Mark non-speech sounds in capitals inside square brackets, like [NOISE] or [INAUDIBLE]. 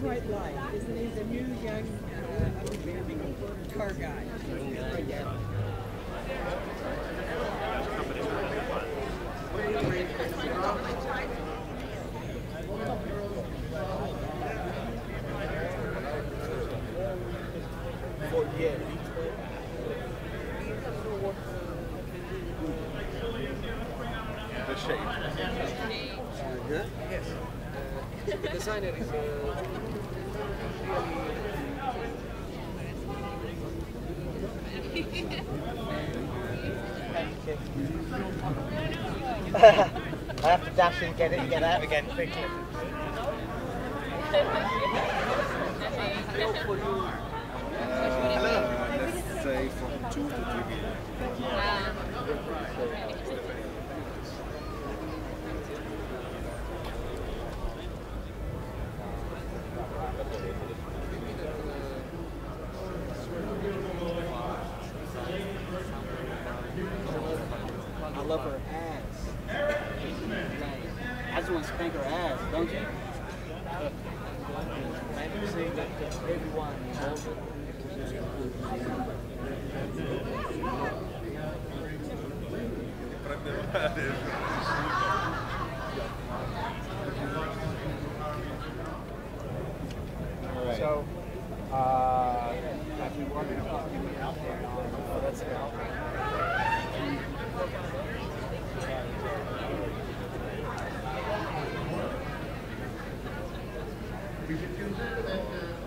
bright light, isn't he? The new young, uh, upstanding car guy. The shape. Yes. The designer is uh, [LAUGHS] I have to dash in, get it, get out again quickly. [LAUGHS] love her ass. I just want to spank her ass, don't you? Man, you say that uh, everyone involved So, uh, as we walk across the outline on, oh, that's the outline. We should consider that